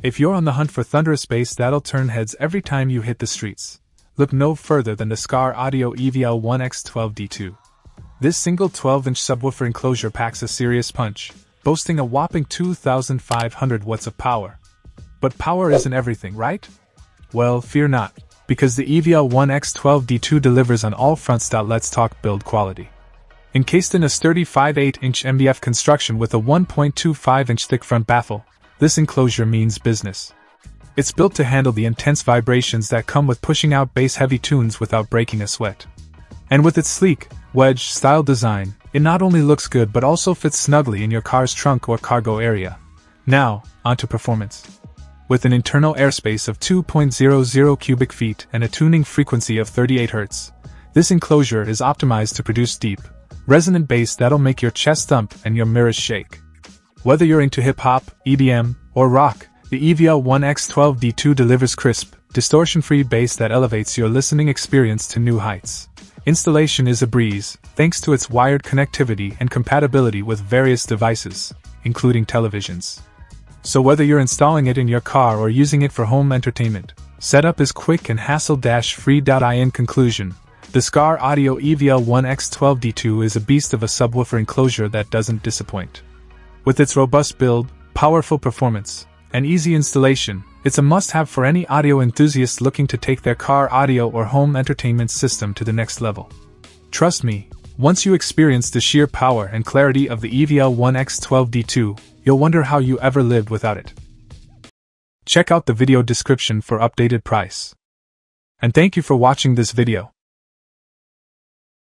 If you're on the hunt for thunderous bass that'll turn heads every time you hit the streets, look no further than the Skar Audio EVL 1X12D2. This single 12 inch subwoofer enclosure packs a serious punch, boasting a whopping 2,500 watts of power. But power isn't everything, right? Well, fear not, because the EVL 1X12D2 delivers on all fronts. Let's talk build quality. Encased in a sturdy 5.8 inch MDF construction with a 1.25 inch thick front baffle, this enclosure means business. It's built to handle the intense vibrations that come with pushing out bass heavy tunes without breaking a sweat. And with its sleek, wedge style design, it not only looks good but also fits snugly in your car's trunk or cargo area. Now, onto performance. With an internal airspace of 2.00 cubic feet and a tuning frequency of 38 Hz, this enclosure is optimized to produce deep, resonant bass that'll make your chest thump and your mirrors shake. Whether you're into hip hop, EDM, or rock, the EVL 1X12D2 delivers crisp, distortion free bass that elevates your listening experience to new heights. Installation is a breeze, thanks to its wired connectivity and compatibility with various devices, including televisions. So, whether you're installing it in your car or using it for home entertainment, setup is quick and hassle free. In conclusion, the Skar Audio EVL 1X12D2 is a beast of a subwoofer enclosure that doesn't disappoint. With its robust build, powerful performance, and easy installation, it's a must have for any audio enthusiast looking to take their car audio or home entertainment system to the next level. Trust me, once you experience the sheer power and clarity of the EVL 1X12D2, you'll wonder how you ever lived without it. Check out the video description for updated price. And thank you for watching this video.